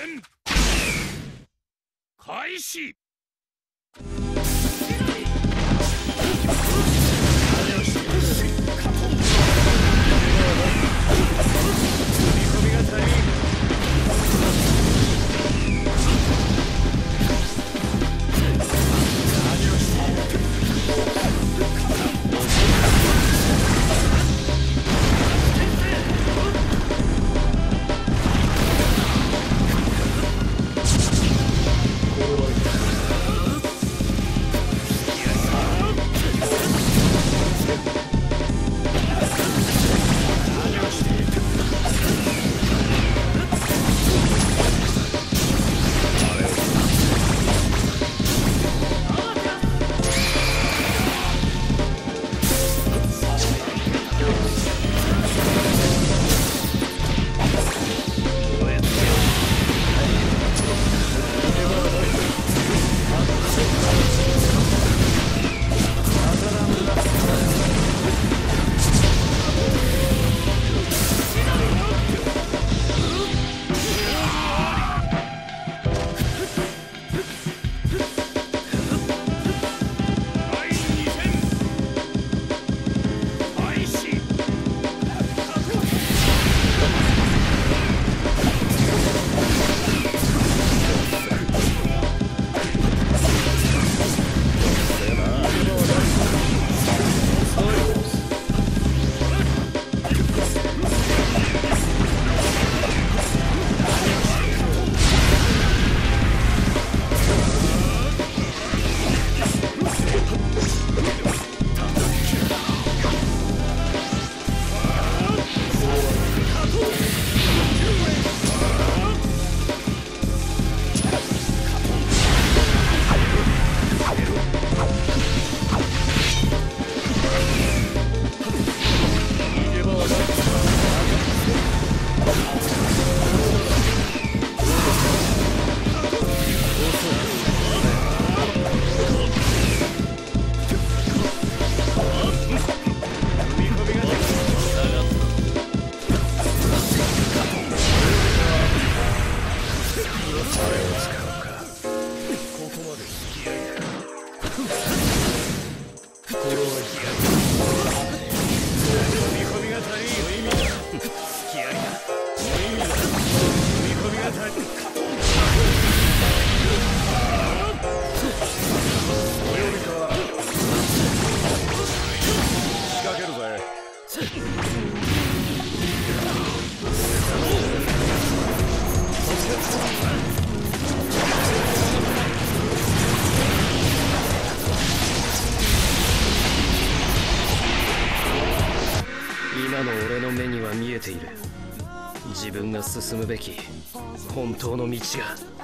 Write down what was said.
戦開始。仕掛けるぜ。今の俺の目には見えている。自分が進むべき本当の道が。